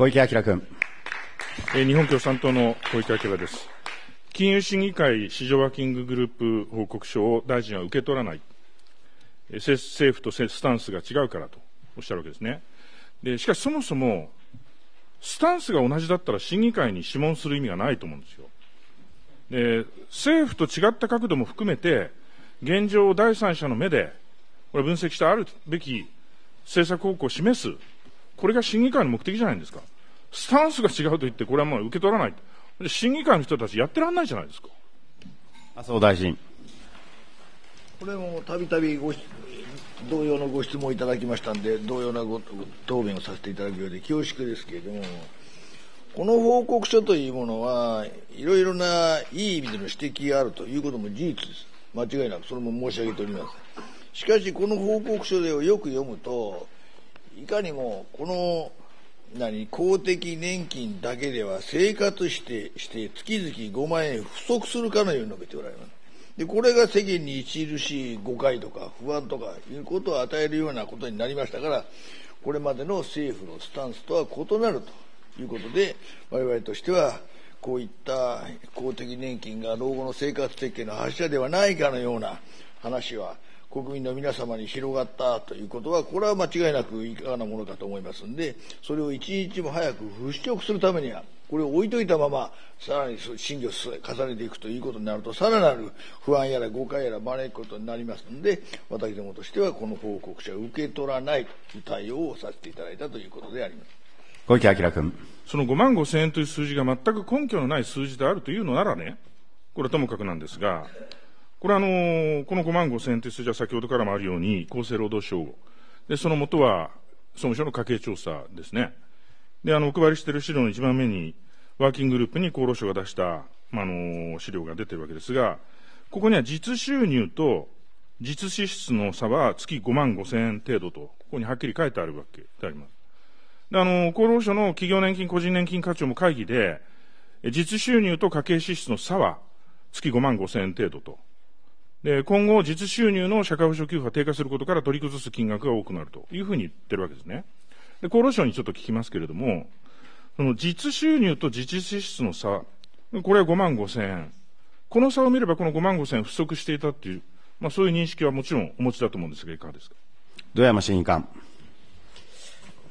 小池晃君。え日本共産党の小池晃です。金融審議会市場ワーキンググループ報告書を大臣は受け取らない。政政府とスタンスが違うからとおっしゃるわけですね。で、しかしそもそも、スタンスが同じだったら審議会に諮問する意味がないと思うんですよ。で、政府と違った角度も含めて、現状を第三者の目で、これ分析してあるべき政策方向を示す。これが審議会の目的じゃないんですか。スタンスが違うと言って、これはもう受け取らない。で審議会の人たちやってらんないじゃないですか。麻生大臣。これもたびたびごし同様のご質問いただきましたんで、同様なご答弁をさせていただくようで恐縮ですけれども、この報告書というものは、いろいろないい意味での指摘があるということも事実です。間違いなく、それも申し上げております。しかし、この報告書でをよく読むと、いかにもこの何公的年金だけでは生活してして月々5万円不足するかのように述べておられます。でこれが世間に著しい誤解とか不安とかいうことを与えるようなことになりましたから、これまでの政府のスタンスとは異なるということで、我々としては、こういった公的年金が老後の生活設計の柱ではないかのような話は、国民の皆様に広がったということは、これは間違いなくいかがなものかと思いますんで、それを一日も早く払拭するためには、これを置いといたまま、さらに審議を重ねていくということになると、さらなる不安やら誤解やら招くことになりますので、私どもとしてはこの報告書を受け取らないという対応をさせていただいたということであります。小池晃君。その5万5千円という数字が全く根拠のない数字であるというのならね、これはともかくなんですが、これはあの、この5万5千円という数字は先ほどからもあるように、厚生労働省、で、その元は総務省の家計調査ですね。で、あの、お配りしている資料の一番目に、ワーキンググループに厚労省が出した、まあ、あの、資料が出てるわけですが、ここには実収入と実支出の差は月5万5千円程度と、ここにはっきり書いてあるわけであります。で、あの、厚労省の企業年金、個人年金課長も会議で、実収入と家計支出の差は月5万5千円程度と。で、今後、実収入の社会保障給付が低下することから取り崩す金額が多くなるというふうに言ってるわけですね。で、厚労省にちょっと聞きますけれども、その実収入と実支出の差、これは5万5千円。この差を見れば、この5万5千円不足していたっていう、まあそういう認識はもちろんお持ちだと思うんですが、いかがですか？土山審議官。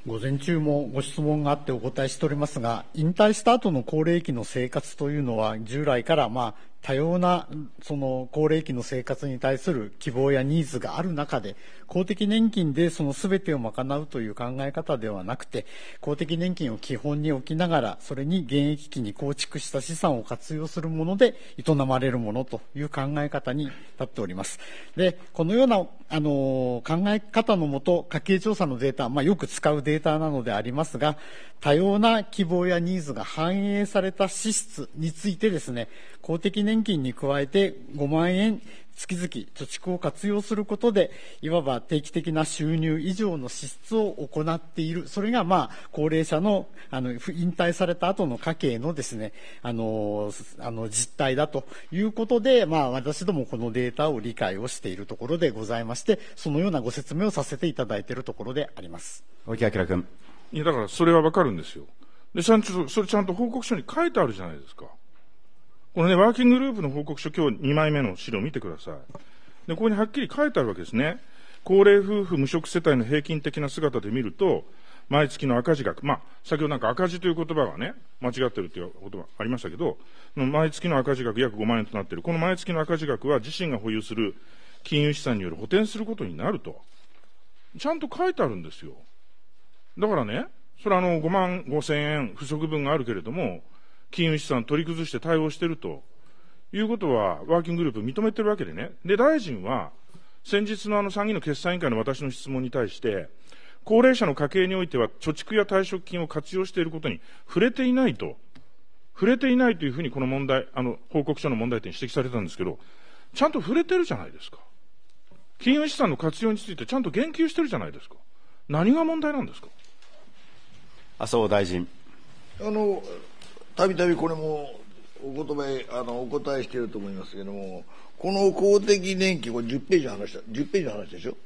午前中もご質問があってお答えしておりますが、引退した後の高齢期の生活というのは、従来からまあ多様なその高齢期の生活に対する希望やニーズがある中で、公的年金でその全てを賄うという考え方ではなくて、公的年金を基本に置きながら、それに現役期に構築した資産を活用するもので営まれるものという考え方に立っております。で、このようなあの考え方のもと、家計調査のデータ、まあ、よく使うデータなのでありますが、多様な希望やニーズが反映された支出についてですね、公的年金に加えて5万円月々貯蓄を活用することで、いわば定期的な収入以上の支出を行っている。それがまあ、高齢者の、あの、引退された後の家計のですね、あの、あの、実態だということで、まあ、私どもこのデータを理解をしているところでございまして、そのようなご説明をさせていただいているところであります。小池晃君。いや、だからそれはわかるんですよ。で、ちゃんと、それちゃんと報告書に書いてあるじゃないですか。このね、ワーキンググループの報告書、今日2枚目の資料を見てください。で、ここにはっきり書いてあるわけですね。高齢夫婦無職世帯の平均的な姿で見ると、毎月の赤字額、まあ、先ほどなんか赤字という言葉がね、間違ってるという言葉ありましたけど、毎月の赤字額約5万円となっている。この毎月の赤字額は自身が保有する金融資産による補填することになると。ちゃんと書いてあるんですよ。だからね、それはあの5万5千円不足分があるけれども、金融資産取り崩して対応しているということは、ワーキンググループ認めてるわけでね。で、大臣は、先日のあの参議院の決算委員会の私の質問に対して、高齢者の家計においては貯蓄や退職金を活用していることに触れていないと、触れていないというふうにこの問題、あの、報告書の問題点指摘されたんですけど、ちゃんと触れてるじゃないですか。金融資産の活用についてちゃんと言及してるじゃないですか。何が問題なんですか麻生大臣。あの、たびたびこれもお言葉あのお答えしていると思いますけれども、この公的年金、これ10ページの話だ、10ページの話でしょ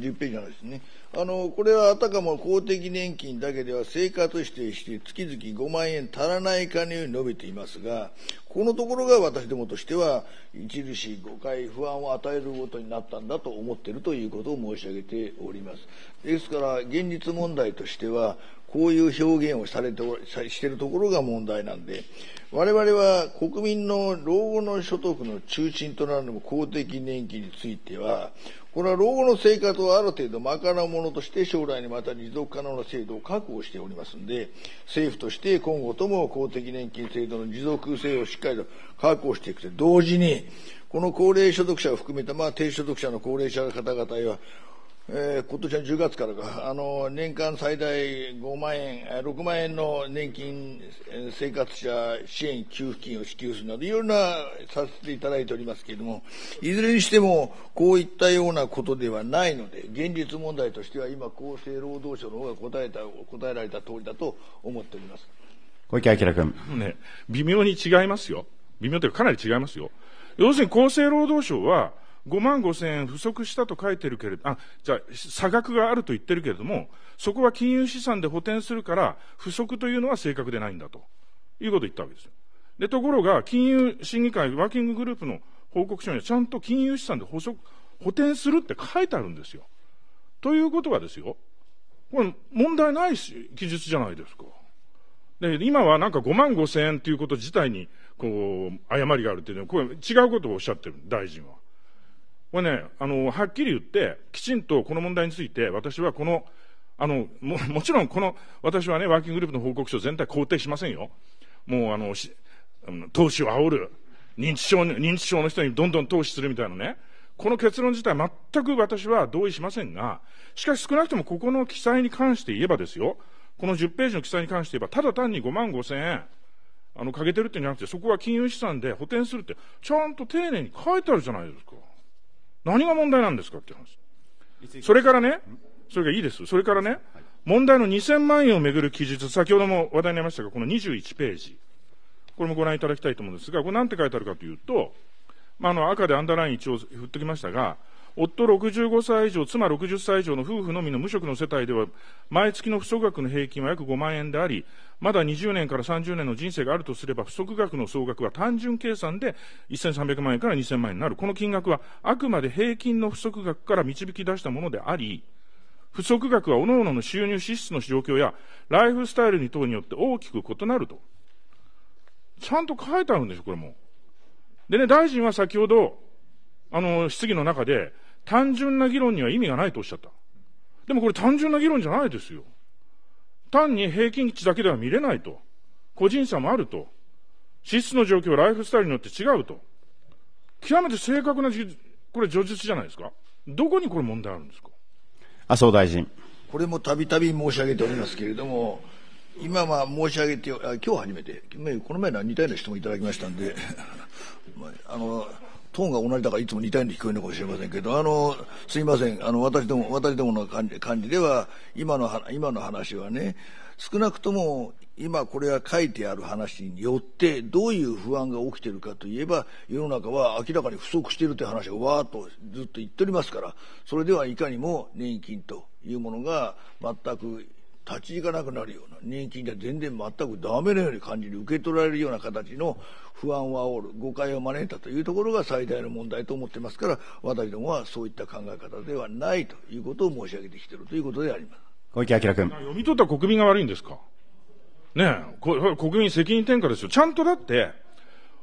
？10ページなんですね。あの、これはあたかも公的年金だけでは生活してして月々5万円足らないかのように述べていますが、このところが私どもとしては、著しい誤解、不安を与えることになったんだと思っているということを申し上げております。ですから、現実問題としては、こういう表現をされてしているところが問題なんで、我々は国民の老後の所得の中心となる公的年金については、これは老後の生活をある程度賄うものとして将来にまた持続可能な制度を確保しておりますので、政府として今後とも公的年金制度の持続性をしっかりと確保していくと同時に、この高齢所得者を含めた、まあ、低所得者の高齢者の方々は、えー、今年の10月からか、あの、年間最大5万円、6万円の年金生活者支援給付金を支給するなど、いろんなさせていただいておりますけれども、いずれにしても、こういったようなことではないので、現実問題としては今、厚生労働省の方が答えた、答えられた通りだと思っております。小池晃君。ね、微妙に違いますよ。微妙というかかなり違いますよ。要するに厚生労働省は、5万5千円不足したと書いてるけれど、あ、じゃあ、差額があると言ってるけれども、そこは金融資産で補填するから、不足というのは正確でないんだと。いうことを言ったわけですよ。で、ところが、金融審議会、ワーキンググループの報告書にはちゃんと金融資産で補足、補填するって書いてあるんですよ。ということはですよ、これ問題ないし、記述じゃないですか。で、今はなんか5万5千円ということ自体に、こう、誤りがあるっていうのは、これ違うことをおっしゃってる、大臣は。これね、あの、はっきり言って、きちんとこの問題について、私はこの、あの、も、もちろんこの、私はね、ワーキンググループの報告書全体肯定しませんよ。もう、あの、投資を煽る。認知症、認知症の人にどんどん投資するみたいなね。この結論自体全く私は同意しませんが、しかし少なくともここの記載に関して言えばですよ、この10ページの記載に関して言えば、ただ単に5万5千円、あの、かけてるってんじゃなくて、そこは金融資産で補填するって、ちゃんと丁寧に書いてあるじゃないですか。何が問題なんですかって話。それからね、それがいいです。それからね、問題の2000万円をめぐる記述、先ほども話題になりましたが、この21ページ。これもご覧いただきたいと思うんですが、これなんて書いてあるかというと、まあ、あの、赤でアンダーライン一応振ってきましたが、夫65歳以上、妻60歳以上の夫婦のみの無職の世帯では、毎月の不足額の平均は約5万円であり、まだ20年から30年の人生があるとすれば、不足額の総額は単純計算で1300万円から2000万円になる。この金額はあくまで平均の不足額から導き出したものであり、不足額は各々の収入支出の状況やライフスタイル等によって大きく異なると。ちゃんと書いてあるんですよ、これも。でね、大臣は先ほど、あの、質疑の中で、単純な議論には意味がないとおっしゃった。でもこれ単純な議論じゃないですよ。単に平均値だけでは見れないと。個人差もあると。支出の状況、ライフスタイルによって違うと。極めて正確なこれ、叙述じゃないですか。どこにこれ問題あるんですか？麻生大臣。これもたびたび申し上げておりますけれども、今は申し上げて、あ今日初めて、この前の似たような質問いただきましたんで、あの、トーンが同じだからいつも似たように聞こえるのかもしれませんけど、あの、すいません、あの、私ども、私どもの感じ感じでは、今の、今の話はね、少なくとも今これが書いてある話によってどういう不安が起きてるかといえば世の中は明らかに不足しているという話をわーっとずっと言っておりますからそれではいかにも年金というものが全く立ち行かなくなるような年金では全然全くダメなように感じる受け取られるような形の不安を煽る誤解を招いたというところが最大の問題と思ってますから私どもはそういった考え方ではないということを申し上げてきているということであります。小池晃君。読み取った国民が悪いんですか？ねえ。国民責任転嫁ですよ。ちゃんとだって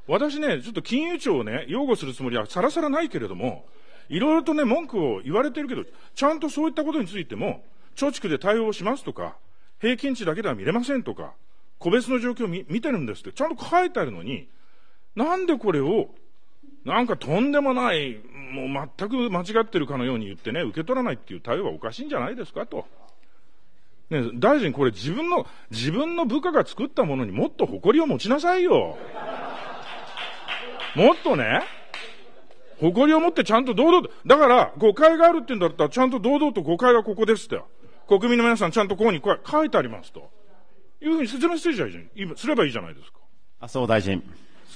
私ねちょっと金融庁をね擁護するつもりはさらさらないけれどもいろいろとね文句を言われてるけどちゃんとそういったことについても貯蓄で対応しますとか、平均値だけでは見れませんとか、個別の状況を見てるんですって、ちゃんと書いてあるのに、なんでこれを、なんかとんでもない、もう全く間違ってるかのように言ってね、受け取らないっていう対応はおかしいんじゃないですかと。ね、大臣、これ自分の、自分の部下が作ったものにもっと誇りを持ちなさいよ。もっとね、誇りを持ってちゃんと堂々と、だから、誤解があるって言うんだったら、ちゃんと堂々と誤解はここですって。国民の皆さんちゃんとここに書いてありますと。いうふうに説明すればいいじゃすればいいじゃないですか。麻生大臣。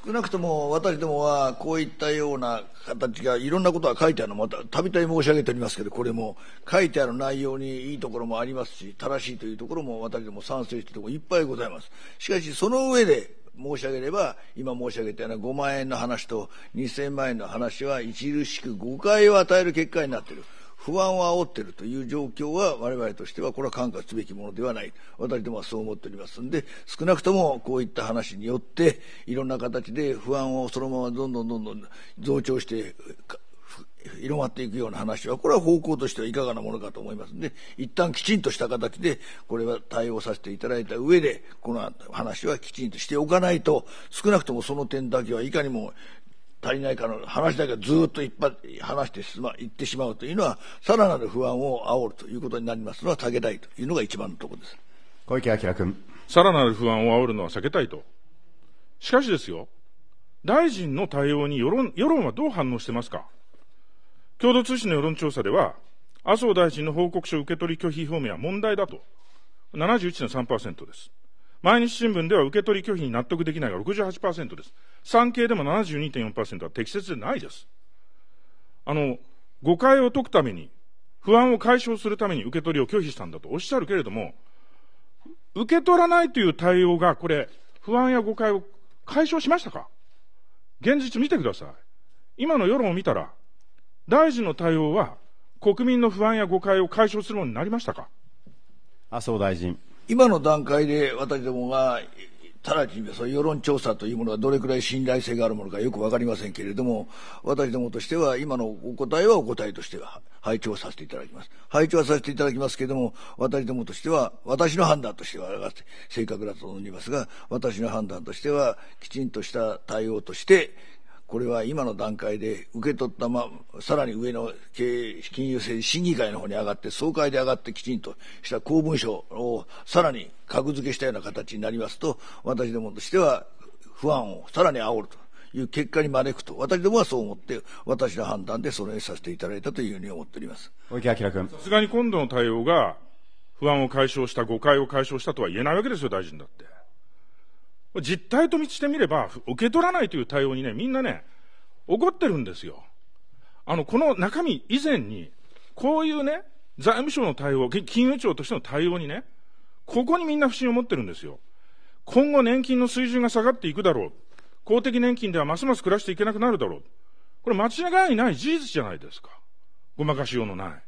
少なくとも私どもはこういったような形がいろんなことが書いてあるのまたたびたび申し上げておりますけどこれも書いてある内容にいいところもありますし正しいというところも私ども賛成しているところいっぱいございますしかしその上で申し上げれば今申し上げたような5万円の話と2000万円の話は著しく誤解を与える結果になっている不安を煽っているという状況は我々としてはこれは看過すべきものではない。私どもはそう思っておりますんで少なくともこういった話によっていろんな形で不安をそのままどんどんどんどん増長して広まっていくような話はこれは方向としてはいかがなものかと思いますんで一旦きちんとした形でこれは対応させていただいた上でこの話はきちんとしておかないと少なくともその点だけはいかにも足りないかの話だけずっといっぱい話してしまいってしまうというのはさらなる不安を煽るということになりますのは避けたいというのが一番のところです小池晃君。さらなる不安を煽るのは避けたいと。しかしですよ、大臣の対応に世論世論はどう反応してますか？共同通信の世論調査では、麻生大臣の報告書受け取り拒否表明は問題だと。71.3%です。毎日新聞では受け取り拒否に納得できないが68%です。産経でも72.4%は適切でないです。あの、誤解を解くために、不安を解消するために受け取りを拒否したんだとおっしゃるけれども、受け取らないという対応が、これ、不安や誤解を解消しましたか？現実見てください。今の世論を見たら、大臣の対応は、国民の不安や誤解を解消するものになりましたか？麻生大臣。今の段階で私どもが直ちにそういう世論調査というものがどれくらい信頼性があるものかよく分かりませんけれども私どもとしては今のお答えはお答えとしては拝聴させていただきます。拝聴させていただきますけれども私どもとしては私の判断としては正確だと思いますが私の判断としてはきちんとした対応としてこれは今の段階で受け取ったまさらに上の経営金融政審議会の方に上がって総会で上がってきちんとした公文書をさらに格付けしたような形になりますと私どもとしては不安をさらに煽るという結果に招くと私どもはそう思って私の判断でそれにさせていただいたというふうに思っております小池晃君。さすがに今度の対応が不安を解消した誤解を解消したとは言えないわけですよ大臣だって実態としてみれば、受け取らないという対応にね、みんなね、怒ってるんですよ。あの、この中身以前に、こういうね、財務省の対応、金融庁としての対応にね、ここにみんな不信を持ってるんですよ。今後年金の水準が下がっていくだろう。公的年金ではますます暮らしていけなくなるだろう。これ間違いない事実じゃないですか。ごまかしようのない。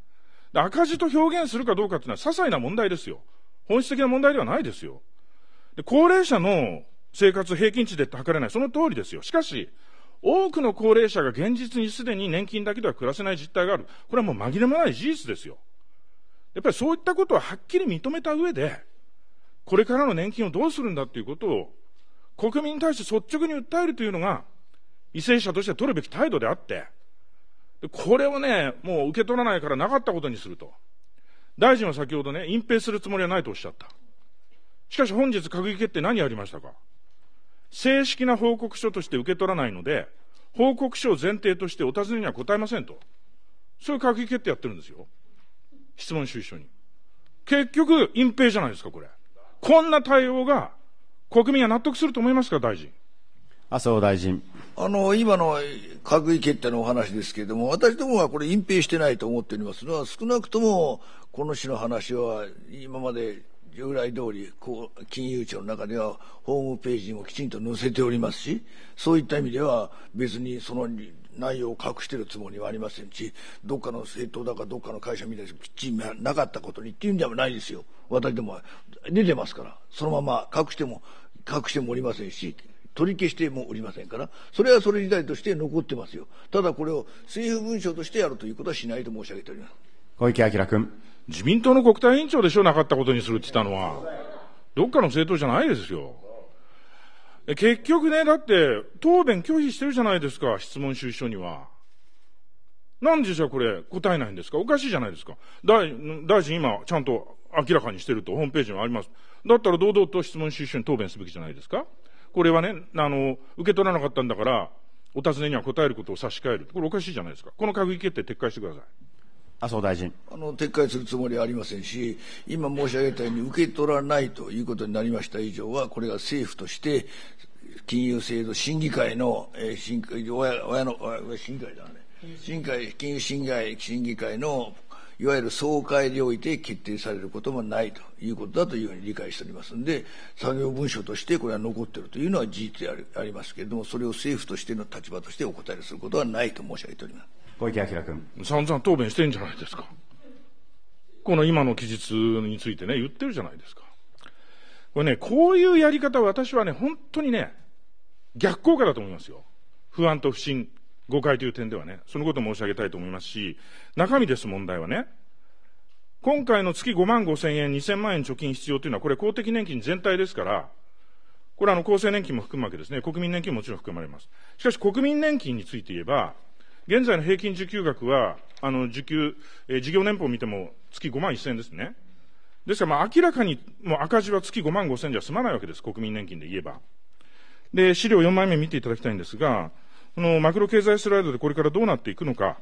赤字と表現するかどうかっていうのは些細な問題ですよ。本質的な問題ではないですよ。で高齢者の生活平均値でって測れない。その通りですよ。しかし、多くの高齢者が現実にすでに年金だけでは暮らせない実態がある。これはもう紛れもない事実ですよ。やっぱりそういったことははっきり認めた上で、これからの年金をどうするんだということを、国民に対して率直に訴えるというのが、為政者として取るべき態度であって、これをね、もう受け取らないからなかったことにすると。大臣は先ほどね、隠蔽するつもりはないとおっしゃった。しかし本日閣議決定何やりましたか？正式な報告書として受け取らないので、報告書を前提としてお尋ねには答えませんと。そういう閣議決定やってるんですよ。質問主意書に。結局、隠蔽じゃないですか、これ。こんな対応が国民は納得すると思いますか、大臣。麻生大臣。あの、今の閣議決定のお話ですけれども、私どもはこれ隠蔽してないと思っておりますのは、少なくとも、この種の話は今まで従来通りこう金融庁の中ではホームページにもきちんと載せておりますしそういった意味では別にその内容を隠してるつもりはありませんしどっかの政党だかどっかの会社みたいにきっちりなかったことにっていうんではないですよ。私でも出てますからそのまま隠しても隠してもおりませんし取り消してもおりませんからそれはそれ自体として残ってますよ。ただこれを政府文書としてやるということはしないと申し上げております。小池晃君。自民党の国対委員長でしょ、なかったことにするって言ったのは。どっかの政党じゃないですよ。結局ね、だって、答弁拒否してるじゃないですか、質問主意書には。なんでじゃあこれ答えないんですか？おかしいじゃないですか。大大臣今ちゃんと明らかにしてるとホームページにあります。だったら堂々と質問主意書に答弁すべきじゃないですかこれはね、あの、受け取らなかったんだから、お尋ねには答えることを差し替える。これおかしいじゃないですか。この閣議決定撤回してください。麻生大臣。あの撤回するつもりはありませんし、今申し上げたように、受け取らないということになりました以上は、これが政府として金融制度審議会の、えー、審親親の親審議会だね審議会金融審議会審議会のいわゆる総会において決定されることもないということだというふうに理解しておりますので、作業文書としてこれは残っているというのは事実であるありますけれども、それを政府としての立場としてお答えすることはないと申し上げております小池晃君。散々答弁してんじゃないですか。この今の記述についてね、言ってるじゃないですか。これね、こういうやり方は私はね、本当にね、逆効果だと思いますよ。不安と不信、誤解という点ではね、そのことを申し上げたいと思いますし、中身です、問題はね。今回の月5万5千円、2000万円貯金必要というのは、これ公的年金全体ですから、これはあの厚生年金も含むわけですね。国民年金ももちろん含まれます。しかし国民年金について言えば、現在の平均受給額は、あの、受給、えー、事業年俸を見ても月5万1000円ですね。ですから、まあ、明らかに、もう赤字は月5万5千じゃ済まないわけです。国民年金で言えば。で、資料4枚目見ていただきたいんですが、このマクロ経済スライドでこれからどうなっていくのか。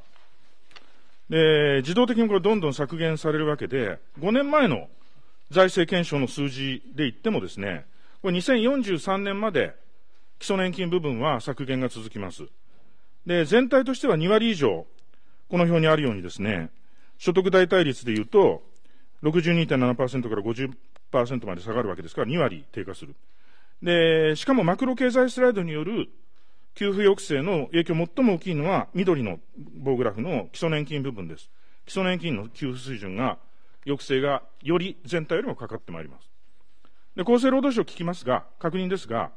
で、自動的にこれどんどん削減されるわけで、5年前の財政検証の数字で言ってもですね、これ2043年まで基礎年金部分は削減が続きます。で、全体としては2割以上、この表にあるようにですね、所得代替率で言うと、62.7%から50%まで下がるわけですから、2割低下する。で、しかもマクロ経済スライドによる給付抑制の影響最も大きいのは、緑の棒グラフの基礎年金部分です。基礎年金の給付水準が、抑制がより全体よりもかかってまいります。で、厚生労働省聞きますが、確認ですが、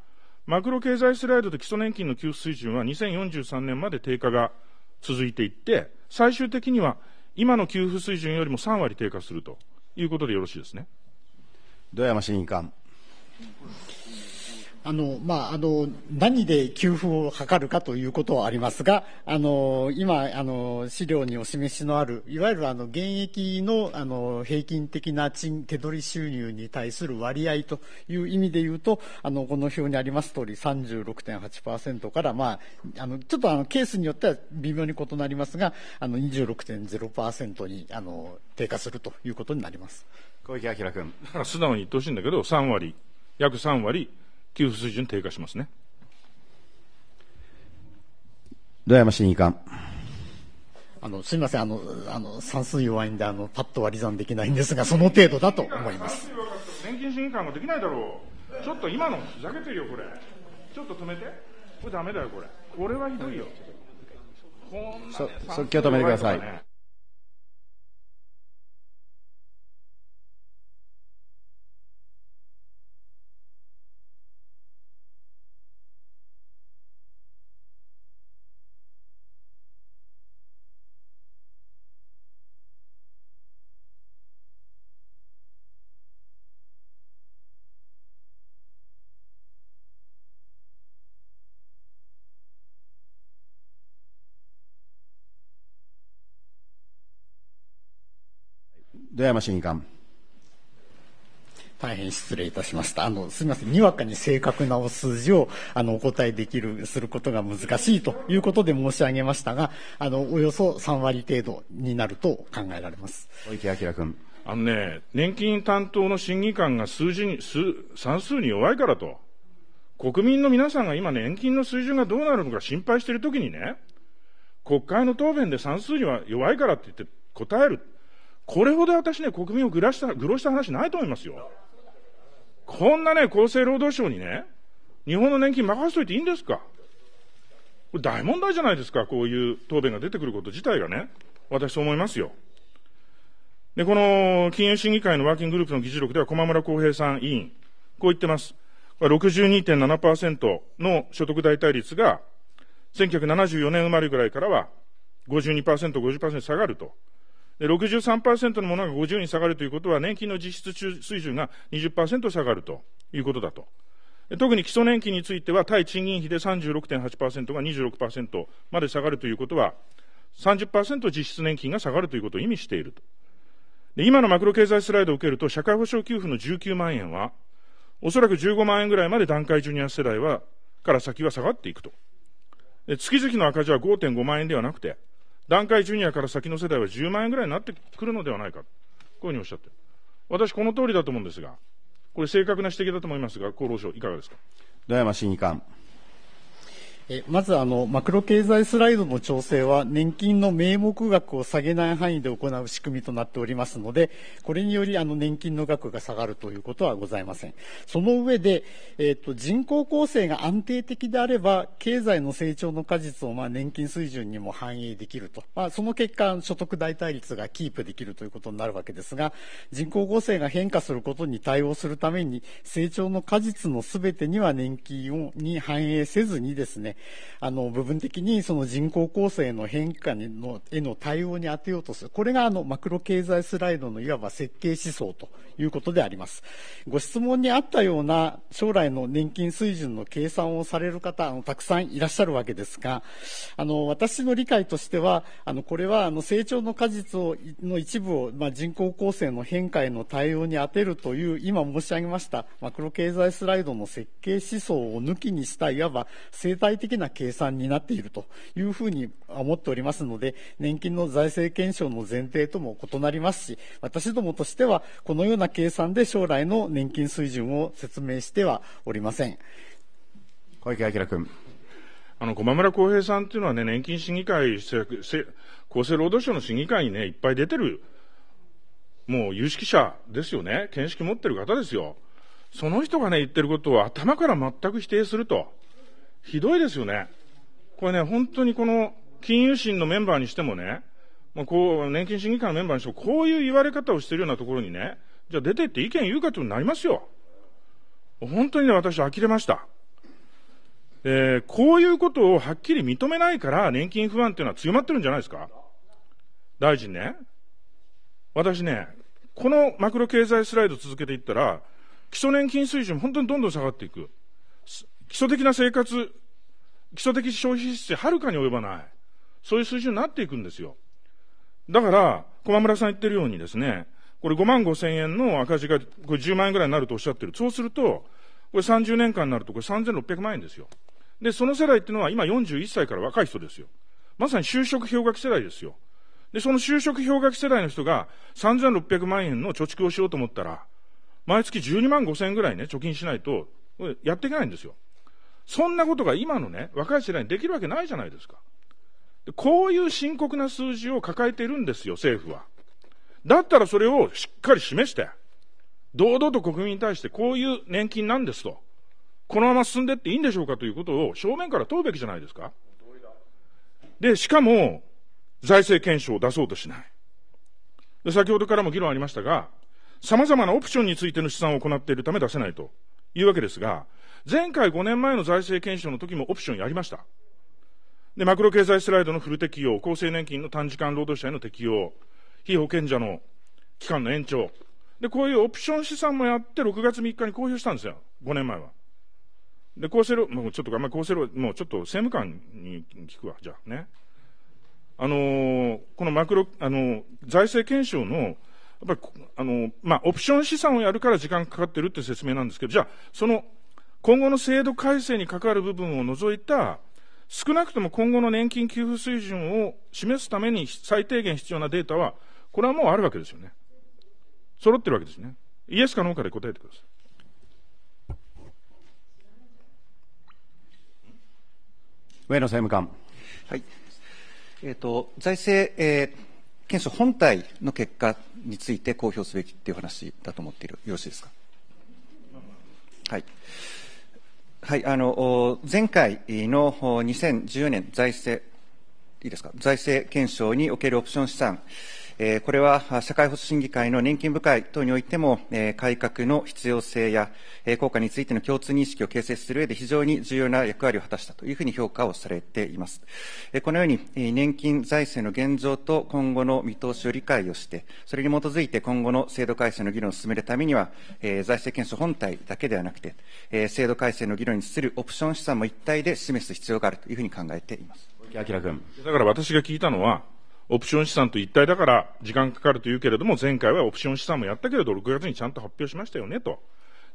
マクロ経済スライドで基礎年金の給付水準は2043年まで低下が続いていって、最終的には今の給付水準よりも3割低下するということでよろしいですね。土山審議官。あの、まあ、あの、何で給付を図るかということはありますが、あの、今、あの、資料にお示しのある、いわゆるあの、現役の、あの、平均的な賃、手取り収入に対する割合という意味で言うと、あの、この表にあります通り36.8%から、まあ、あの、ちょっとあの、ケースによっては微妙に異なりますが、あの、26.0%に、あの、低下するということになります。小池晃君。だから素直に言ってほしいんだけど、3割、約3割、給付水準低下しますね。土山審議官。あの、すみません、あの、あの、算数弱いんで、あの、パッと割り算できないんですが、その程度だと思います。年金審議官ができないだろう。ちょっと今の、ふざけてるよ、これ。ちょっと止めて。これダメだよ、これ。これはひどいよ。こんな、即興止めてください。土山審議官。大変失礼いたしました。あの、すみません。にわかに正確なお数字を、あの、お答えできる、することが難しいということで申し上げましたが、あの、およそ3割程度になると考えられます。小池晃君。あのね、年金担当の審議官が数字に、数、算数に弱いからと。国民の皆さんが今年金の水準がどうなるのか心配しているときにね、国会の答弁で算数には弱いからって言って答える。これほど私ね、国民を愚らした、愚弄した話ないと思いますよ。こんなね、厚生労働省にね、日本の年金任せといていいんですか？これ大問題じゃないですか、こういう答弁が出てくること自体がね。私そう思いますよ。で、この金融審議会のワーキンググループの議事録では駒村康平さん委員、こう言ってます。62.7%の所得代替率が、1974年生まれぐらいからは52%、50%下がると。で63%のものが50に下がるということは、年金の実質水準が20%下がるということだと。特に基礎年金については、対賃金比で36.8%が26%まで下がるということは、30%実質年金が下がるということを意味していると。で今のマクロ経済スライドを受けると、社会保障給付の19万円は、おそらく15万円ぐらいまで段階ジュニア世代は、から先は下がっていくと。月々の赤字は5.5万円ではなくて、段階ジュニアから先の世代は10万円ぐらいになってくるのではないか。こういうふうにおっしゃってる。私この通りだと思うんですが、これ正確な指摘だと思いますが、厚労省いかがですか？山審議官。えまずあの、マクロ経済スライドの調整は、年金の名目額を下げない範囲で行う仕組みとなっておりますので、これによりあの年金の額が下がるということはございません。その上で、えーと、人口構成が安定的であれば、経済の成長の果実をまあ年金水準にも反映できると、まあ、その結果、所得代替率がキープできるということになるわけですが、人口構成が変化することに対応するために、成長の果実のすべてには年金をに反映せずにですね、あの、部分的にその人口構成の変化にのへの対応に当てようとする。これがあの、マクロ経済スライドのいわば設計思想ということであります。ご質問にあったような将来の年金水準の計算をされる方、あの、たくさんいらっしゃるわけですが、あの、私の理解としては、あの、これはあの、成長の果実を、の一部を、まあ、人口構成の変化への対応に当てるという、今申し上げましたマクロ経済スライドの設計思想を抜きにした、いわば生態的な計算になっているというふうに思っておりますので、年金の財政検証の前提とも異なりますし、私どもとしては、このような計算で将来の年金水準を説明してはおりません。小池晃君。あの、駒村浩平さんっていうのはね、年金審議会、厚生労働省の審議会にね、いっぱい出てる、もう有識者ですよね。見識持ってる方ですよ。その人がね、言ってることを頭から全く否定すると。ひどいですよね。これね、本当にこの金融審のメンバーにしてもね、まあ、こう、年金審議会のメンバーにしても、こういう言われ方をしているようなところにね、じゃあ出てって意見言うかとなりますよ。本当にね、私呆れました。えー、こういうことをはっきり認めないから年金不安っていうのは強まってるんじゃないですか大臣ね。私ね、このマクロ経済スライド続けていったら、基礎年金水準本当にどんどん下がっていく。基礎的な生活、基礎的消費支出はるかに及ばない。そういう水準になっていくんですよ。だから、駒村さん言ってるようにですね、これ5万5千円の赤字がこれ10万円ぐらいになるとおっしゃってる。そうすると、これ30年間になるとこれ3600万円ですよ。で、その世代っていうのは今41歳から若い人ですよ。まさに就職氷河期世代ですよ。で、その就職氷河期世代の人が3600万円の貯蓄をしようと思ったら、毎月12万5千円ぐらいね、貯金しないと、やっていけないんですよ。そんなことが今のね、若い世代にできるわけないじゃないですか。こういう深刻な数字を抱えているんですよ、政府は。だったらそれをしっかり示して、堂々と国民に対してこういう年金なんですと。このまま進んでっていいんでしょうかということを正面から問うべきじゃないですか。で、しかも、財政検証を出そうとしない。で先ほどからも議論ありましたが、様々なオプションについての試算を行っているため出せないというわけですが、前回5年前の財政検証の時もオプションやりました。で、マクロ経済スライドのフル適用、厚生年金の短時間労働者への適用、非保険者の期間の延長。で、こういうオプション資産もやって6月3日に公表したんですよ。5年前は。で、厚生労、もうちょっと、あんまり厚生労、もうちょっと政務官に聞くわ、じゃあね。あのー、このマクロ、あのー、財政検証の、やっぱり、あのー、まあ、オプション資産をやるから時間かかってるって説明なんですけど、じゃあ、その、今後の制度改正に関わる部分を除いた、少なくとも今後の年金給付水準を示すために最低限必要なデータは、これはもうあるわけですよね。揃ってるわけですね。イエスかノーかで答えてください。上野政務官。はい。えっ、ー、と、財政、えー、検証本体の結果について公表すべきっていう話だと思っている。よろしいですか？はい。はい、あの、前回の2014年財政、いいですか、財政検証におけるオプション資産、これは社会保障審議会の年金部会等においても、え改革の必要性や、え効果についての共通認識を形成する上で非常に重要な役割を果たしたというふうに評価をされています。えこのように、え年金財政の現状と今後の見通しを理解をして、それに基づいて今後の制度改正の議論を進めるためには、え財政検証本体だけではなくて、え制度改正の議論に資するオプション資産も一体で示す必要があるというふうに考えています。明君。だから私が聞いたのは、オプション資産と一体だから時間かかるというけれども、前回はオプション資産もやったけれど、6月にちゃんと発表しましたよねと。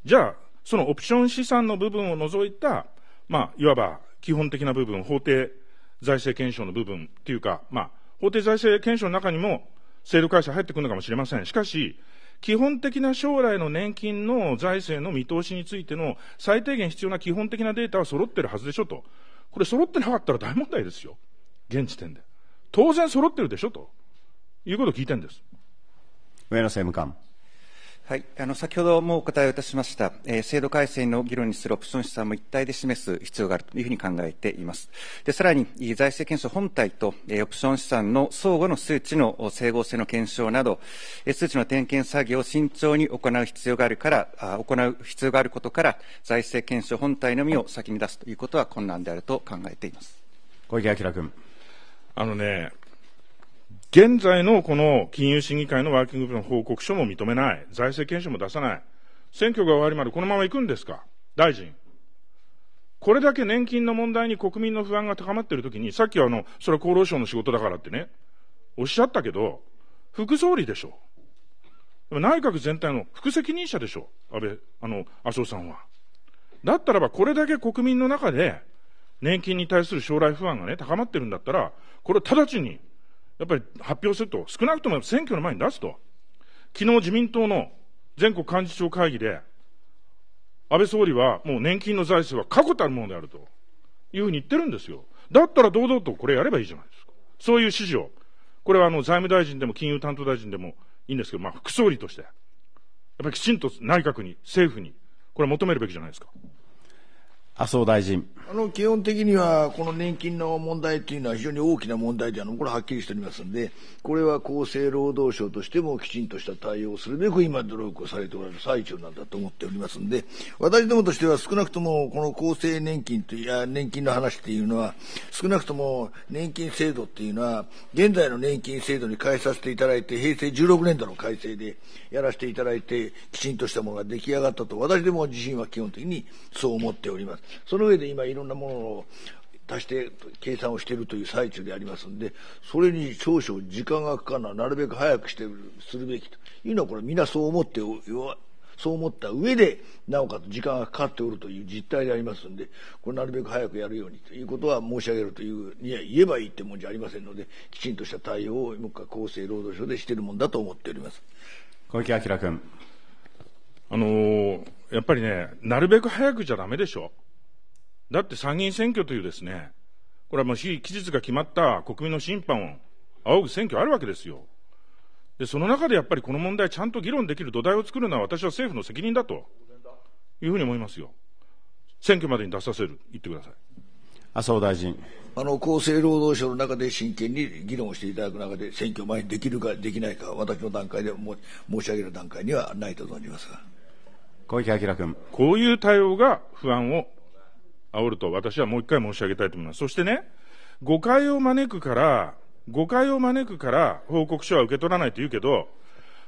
じゃあ、そのオプション資産の部分を除いた、まあ、いわば基本的な部分、法定財政検証の部分っていうか、まあ、法定財政検証の中にも制度改正入ってくるのかもしれません。しかし、基本的な将来の年金の財政の見通しについての最低限必要な基本的なデータは揃ってるはずでしょと。これ揃ってなかったら大問題ですよ。現時点で。当然揃ってるでしょと。いうことを聞いてるんです。上野政務官。はい、あの先ほどもお答えをいたしました、えー、制度改正の議論にするオプション資産も一体で示す必要があるというふうに考えています。でさらに、財政検証本体と、えー、オプション資産の相互の数値の整合性の検証など、えー、数値の点検作業を慎重に行う必要があるからあ、行う必要があることから、財政検証本体のみを先に出すということは困難であると考えています。小池晃君。あのね、現在のこの金融審議会のワーキンググループの報告書も認めない。財政検証も出さない。選挙が終わりまでこのまま行くんですか？大臣。これだけ年金の問題に国民の不安が高まっているときに、さっきはあの、それは厚労省の仕事だからってね、おっしゃったけど、副総理でしょ。内閣全体の副責任者でしょ。安倍、あの、麻生さんは。だったらば、これだけ国民の中で、年金に対する将来不安がね、高まってるんだったら、これを直ちにやっぱり発表すると、少なくとも選挙の前に出すと。昨日自民党の全国幹事長会議で、安倍総理はもう年金の財政は確固たるものであるというふうに言ってるんですよ。だったら堂々とこれやればいいじゃないですか。そういう指示を。これはあの財務大臣でも金融担当大臣でもいいんですけど、まあ副総理として、やっぱりきちんと内閣に、政府に、これ求めるべきじゃないですか。麻生大臣。あの基本的には、この年金の問題というのは非常に大きな問題であるこれははっきりしておりますので、これは厚生労働省としてもきちんとした対応をするべく今、努力をされておられる最中なんだと思っておりますので、私どもとしては少なくともこの厚生年金といや年金の話っていうのは、少なくとも年金制度っていうのは、現在の年金制度に変えさせていただいて、平成16年度の改正でやらせていただいて、きちんとしたものが出来上がったと、私ども自身は基本的にそう思っております。その上で今いろんなものを足して計算をしているという最中でありますので、それに少々時間がかかるのはなるべく早くしてするべきというのは、これ皆そう思ってそう思った上で、なおかつ時間がかかっておるという実態でありますので、これなるべく早くやるようにということは申し上げるというには言えばいいってもんじゃありませんので、きちんとした対応をもう一回厚生労働省でしているもんだと思っております。小池晃君。あのー、やっぱりね、なるべく早くじゃダメでしょ。だって参議院選挙というですね、これはもう期日が決まった国民の審判を仰ぐ選挙あるわけですよ。で、その中でやっぱりこの問題ちゃんと議論できる土台を作るのは私は政府の責任だというふうに思いますよ。選挙までに出させる、言ってください。麻生大臣。あの、厚生労働省の中で真剣に議論をしていただく中で、選挙前にできるかできないか、私の段階でも申し上げる段階にはないと存じますが。小池晃君。こういう対応が不安を煽ると私はもう一回申し上げたいと思います。そしてね、誤解を招くから、誤解を招くから報告書は受け取らないと言うけど、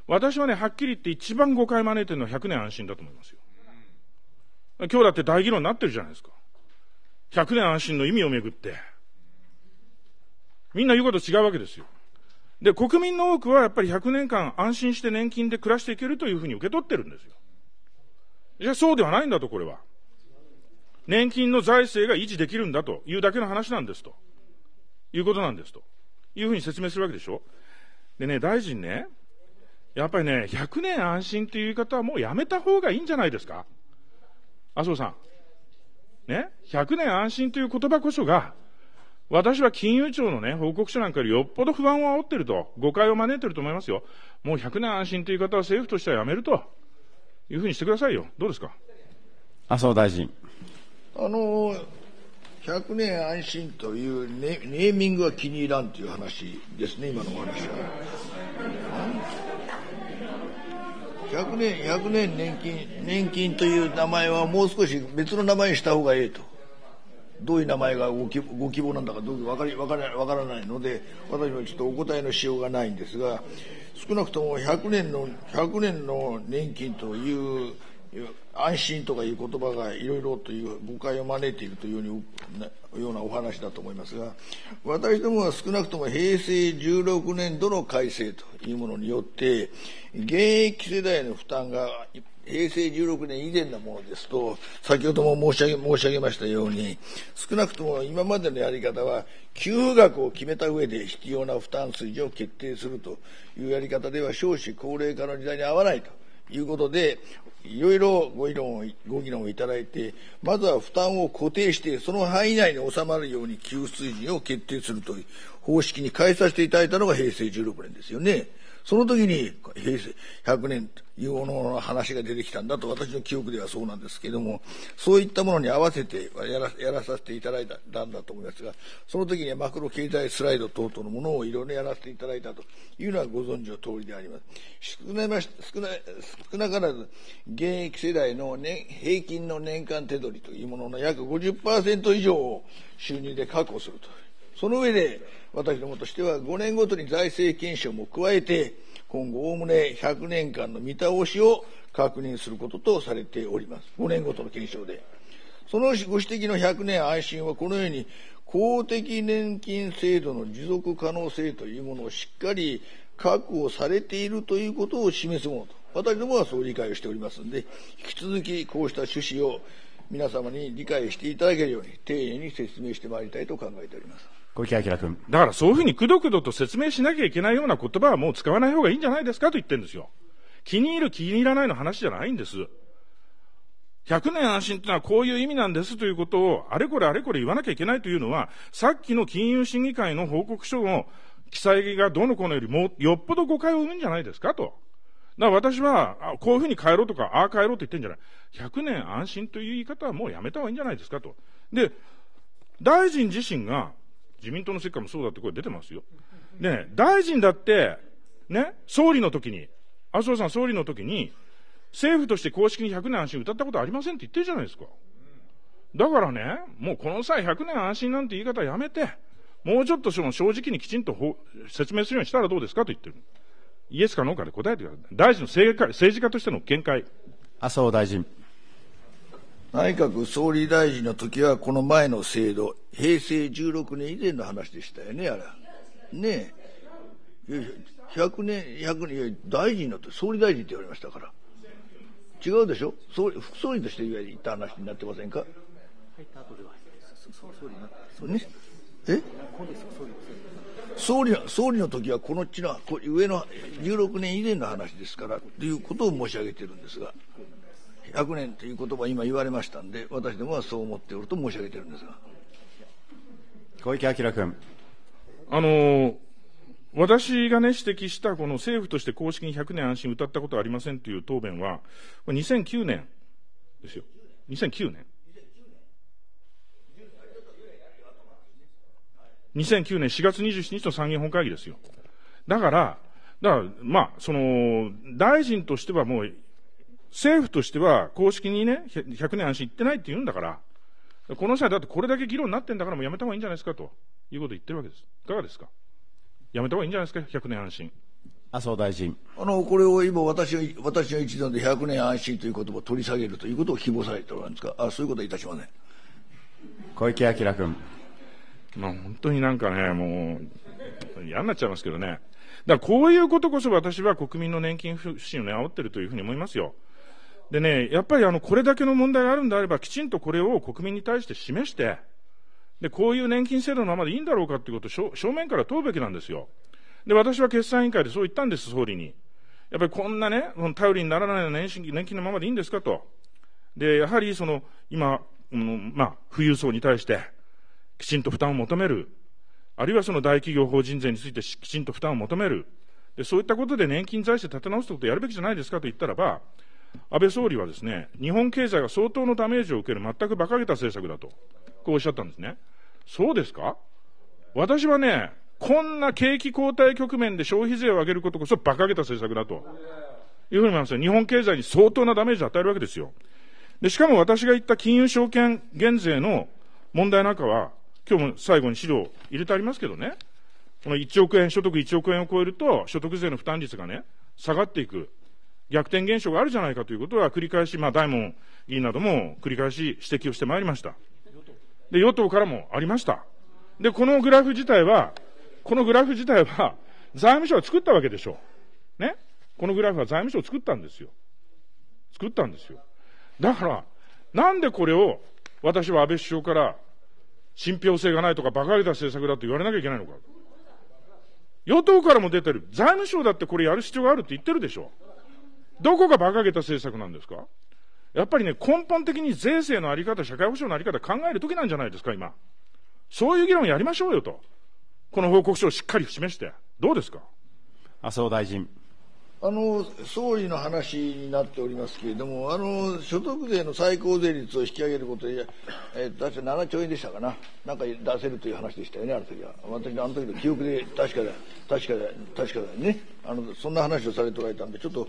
私はね、はっきり言って一番誤解招いてるのは100年安心だと思いますよ。今日だって大議論になってるじゃないですか。100年安心の意味をめぐって。みんな言うこと違うわけですよ。で、国民の多くはやっぱり100年間安心して年金で暮らしていけるというふうに受け取ってるんですよ。じゃあそうではないんだと、これは。年金の財政が維持できるんだというだけの話なんですと。いうことなんですと。いうふうに説明するわけでしょ。でね、大臣ね、やっぱりね、100年安心という言い方はもうやめた方がいいんじゃないですか。麻生さん。ね、100年安心という言葉こそが、私は金融庁のね、報告書なんかよりよっぽど不安を煽ってると、誤解を招いてると思いますよ。もう100年安心という言い方は政府としてはやめるというふうにしてくださいよ。どうですか？麻生大臣。あの100年安心というネーミングは気に入らんという話ですね、今のお話は。100年、100年年金、年金という名前はもう少し別の名前にした方がええと。どういう名前がご希ご希望なんだかどうか分かり分から分からないので、私もちょっとお答えのしようがないんですが、少なくとも100年の、100年の年金という安心とかいう言葉がいろいろという誤解を招いているというようなお話だと思いますが、私どもは少なくとも平成16年度の改正というものによって、現役世代の負担が平成16年以前のものですと、先ほども申し上げ申し上げましたように、少なくとも今までのやり方は、給付額を決めた上で必要な負担水準を決定するというやり方では、少子高齢化の時代に合わないということで、いろいろご議論を、ご議論をいただいて、まずは負担を固定して、その範囲内に収まるように給付水準を決定するという方式に変えさせていただいたのが平成16年ですよね。その時に平成100年いうものの話が出てきたんだと私の記憶ではそうなんですけれども、そういったものに合わせてやらやらさせていただいたんだと思いますが、その時にはマクロ経済スライド等々のものをいろいろやらせていただいたというのはご存知の通りであります。少な少な少なからず現役世代の、ね、平均の年間手取りというものの約50%以上を収入で確保すると。その上で、私どもとしては5年ごとに財政検証も加えて、今後おおむね100年間の見倒しを確認することとされております。5年ごとの検証で。そのご指摘の100年安心はこのように公的年金制度の持続可能性というものをしっかり確保されているということを示すものと、私どもはそう理解をしておりますので、引き続きこうした趣旨を皆様に理解していただけるように、丁寧に説明してまいりたいと考えております。小池晃君。だからそういうふうにくどくどと説明しなきゃいけないような言葉はもう使わない方がいいんじゃないですかと言ってるんですよ。気に入る気に入らないの話じゃないんです。100年安心というのはこういう意味なんですということをあれこれあれこれ言わなきゃいけないというのは、さっきの金融審議会の報告書の記載がどの子のよりもよっぽど誤解を生むんじゃないですかと。だから私は、こういうふうに変えろとか、ああ変えろと言ってんじゃない。100年安心という言い方はもうやめた方がいいんじゃないですかと。で、大臣自身が自民党の世界もそうだって声出てますよ。でね、大臣だって、ね、総理の時に、麻生さん総理の時に、政府として公式に100年安心歌ったことありませんって言ってるじゃないですか。だからね、もうこの際100年安心なんて言い方やめて、もうちょっとその正直にきちんと説明するようにしたらどうですかと言ってる。イエスかノーかで答えてください。大臣の政治家としての見解。麻生大臣。内閣総理大臣の時はこの前の制度、平成16年以前の話でしたよね、あれ。ねえ。100年、100年、大臣のって総理大臣って言われましたから。違うでしょ？総理副総理として言った話になってませんか？入った後では、総理総理総理の時はこのっちの上の16年以前の話ですからということを申し上げてるんですが。100年という言葉今言われましたんで、私どもはそう思っておると申し上げてるんですが。小池晃君。あの私がね、指摘したこの政府として公式に100年安心歌ったことはありませんという答弁は、これ2009年ですよ。2009年。2009年4月27日の参議院本会議ですよ。だから、だから、まあ、その、大臣としてはもう政府としては公式にね、100年安心言ってないって言うんだから、この際だってこれだけ議論になってんだからもうやめた方がいいんじゃないですかということを言ってるわけです。いかがですか？やめた方がいいんじゃないですか、100年安心。麻生大臣。あの、これを今私の、私の一存で100年安心という言葉を取り下げるということを希望されておられるんですか？あ、そういうことはいたしません。小池晃君。まあ本当になんかね、もう、嫌になっちゃいますけどね。だからこういうことこそ私は国民の年金不信をね、煽ってるというふうに思いますよ。でね、やっぱりあの、これだけの問題があるんであれば、きちんとこれを国民に対して示して、で、こういう年金制度のままでいいんだろうかということを正面から問うべきなんですよ。で、私は決算委員会でそう言ったんです、総理に。やっぱりこんなね、頼りにならない年金年金のままでいいんですかと。で、やはりその、今、うん、まあ、富裕層に対して、きちんと負担を求める。あるいはその大企業法人税についてきちんと負担を求める。で、そういったことで年金財政立て直すことをやるべきじゃないですかと言ったらば、安倍総理はですね、日本経済が相当のダメージを受ける全く馬鹿げた政策だと、こうおっしゃったんですね。そうですか？私はね、こんな景気後退局面で消費税を上げることこそ馬鹿げた政策だというふうに思いますよ。日本経済に相当なダメージを与えるわけですよ。で、しかも私が言った金融証券減税の問題なんかは、今日も最後に資料入れてありますけどね、この1億円、所得1億円を超えると、所得税の負担率がね、下がっていく。逆転現象があるじゃないかということは繰り返し、まあ、大門議員なども繰り返し指摘をしてまいりました。で、与党からもありました。で、このグラフ自体は、このグラフ自体は、財務省が作ったわけでしょう。ね？このグラフは財務省を作ったんですよ。作ったんですよ。だから、なんでこれを私は安倍首相から信憑性がないとか馬鹿げた政策だと言われなきゃいけないのか。与党からも出てる。財務省だってこれやる必要があるって言ってるでしょう。どこが馬鹿げた政策なんですか？やっぱりね、根本的に税制のあり方、社会保障のあり方考えるときなんじゃないですか、今。そういう議論やりましょうよと。この報告書をしっかり示して。どうですか？麻生大臣。あの総理の話になっておりますけれども、あの所得税の最高税率を引き上げることで、えー、確か7兆円でしたかな、なんか出せるという話でしたよね、あの時は。私、あの時の記憶で確かだ、確かだ、確かだねあの、そんな話をされておられたんで、ちょっと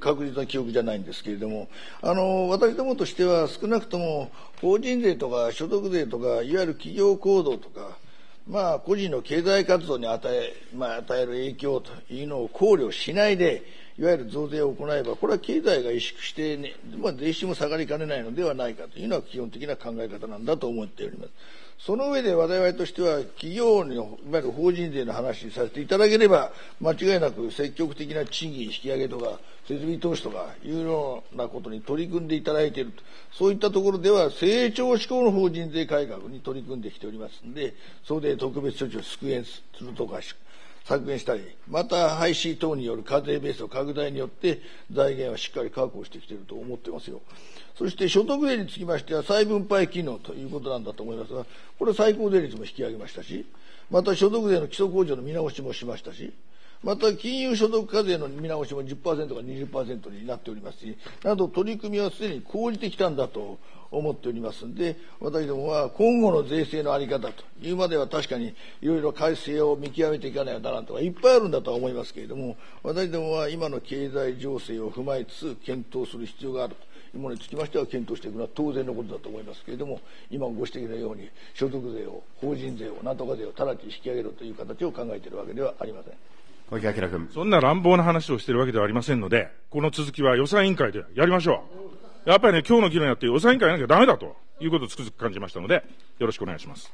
確実な記憶じゃないんですけれども、あの私どもとしては、少なくとも法人税とか所得税とか、いわゆる企業行動とか、まあ、個人の経済活動に与え,、まあ、与える影響というのを考慮しないで、いわゆる増税を行えば、これは経済が萎縮して、ね、まあ、税収も下がりかねないのではないかというのは基本的な考え方なんだと思っております。その上で我々としては、企業の、いわゆる法人税の話にさせていただければ、間違いなく積極的な賃金引き上げとか、設備投資とかいうようなことに取り組んでいただいていると、そういったところでは成長志向の法人税改革に取り組んできておりますので、それで特別措置を縮減するとか、削減したり、また廃止等による課税ベースの拡大によって財源はしっかり確保してきていると思ってますよ。そして所得税につきましては再分配機能ということなんだと思いますが、これ最高税率も引き上げましたし、また所得税の基礎控除の見直しもしましたし、また金融所得課税の見直しも10%か20%になっておりますし、など取り組みはすでに講じてきたんだと思っておりますんで、私どもは今後の税制の在り方というまでは確かにいろいろ改正を見極めていかないとならんとかいっぱいあるんだとは思いますけれども、私どもは今の経済情勢を踏まえつつ検討する必要があると。いうものにつきましては検討していくのは当然のことだと思いますけれども、今ご指摘のように所得税を、法人税を、なんとか税を直ちに引き上げるという形を考えているわけではありません。小池晃君。そんな乱暴な話をしてるわけではありませんので、この続きは予算委員会でやりましょう。やっぱりね、今日の議論やって予算委員会やらなきゃダメだということをつくづく感じましたので、よろしくお願いします。